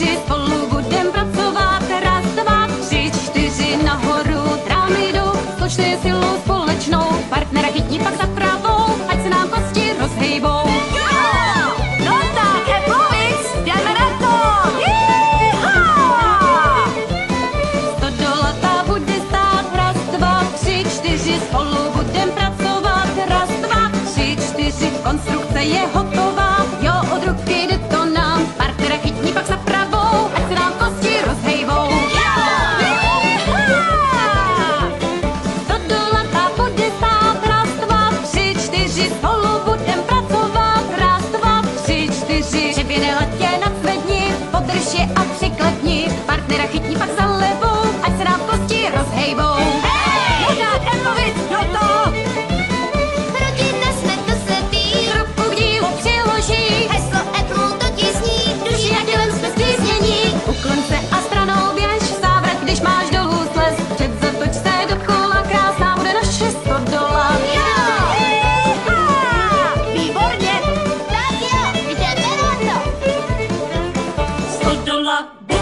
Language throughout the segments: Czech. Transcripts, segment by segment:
čtyři, spolu budem pracovat. Raz, dva, tři, čtyři, nahoru trámy jdou, složte silou společnou, partnera chytni pak za pravou, ať se nám kosti rozhejbou. No tak, to! Raz, čtyři, spolu budem pracovat. Raz, čtyři, konstrukce je hotová. A přiklepni,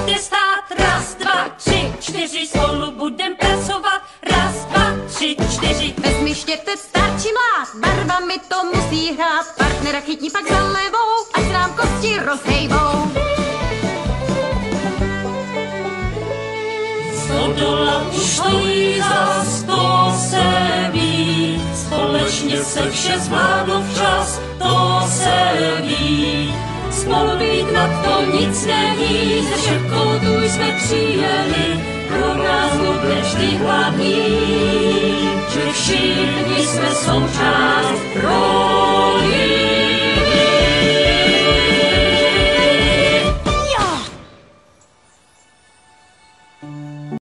bude stát, raz, dva, tři, čtyři, spolu budem pracovat, raz, dva, tři, čtyři. Vezmi štěte star či mlád, barvami to musí hrát, partnera chytni pak za levou, ať nám kosti rozhejbou. Stodola už stojí za sto se ví, společně se vše zvládlo včas, to se ví. Spolu být na to nic není, ze všech koutů jsme přijeli, pro nás bude vždy hlavní, že všichni jsme součást, pro